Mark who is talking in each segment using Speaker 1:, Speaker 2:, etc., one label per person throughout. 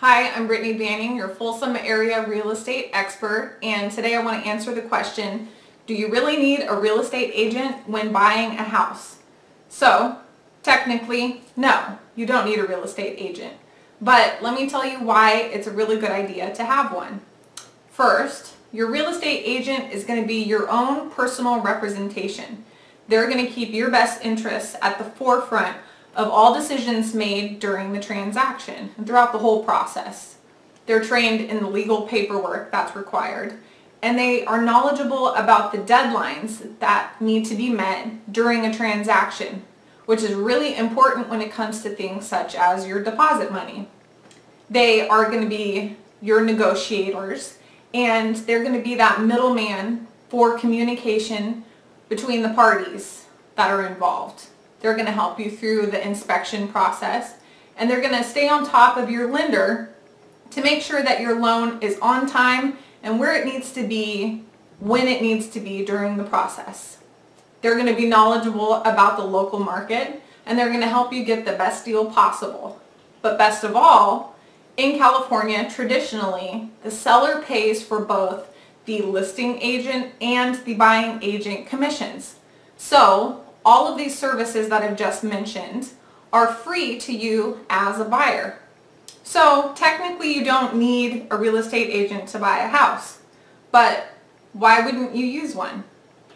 Speaker 1: Hi, I'm Brittany Banning, your Folsom area real estate expert, and today I want to answer the question, do you really need a real estate agent when buying a house? So, technically, no, you don't need a real estate agent. But let me tell you why it's a really good idea to have one. First, your real estate agent is going to be your own personal representation. They're going to keep your best interests at the forefront of all decisions made during the transaction and throughout the whole process. They're trained in the legal paperwork that's required and they are knowledgeable about the deadlines that need to be met during a transaction, which is really important when it comes to things such as your deposit money. They are going to be your negotiators and they're going to be that middleman for communication between the parties that are involved. They're going to help you through the inspection process and they're going to stay on top of your lender to make sure that your loan is on time and where it needs to be when it needs to be during the process. They're going to be knowledgeable about the local market and they're going to help you get the best deal possible. But best of all, in California, traditionally, the seller pays for both the listing agent and the buying agent commissions. So all of these services that I've just mentioned are free to you as a buyer. So technically you don't need a real estate agent to buy a house, but why wouldn't you use one?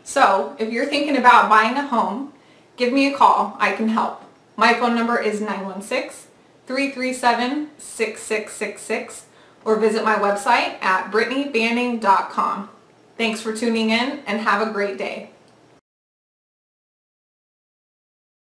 Speaker 1: So if you're thinking about buying a home, give me a call. I can help. My phone number is 916-337-6666 or visit my website at brittanybanning.com. Thanks for tuning in and have a great day.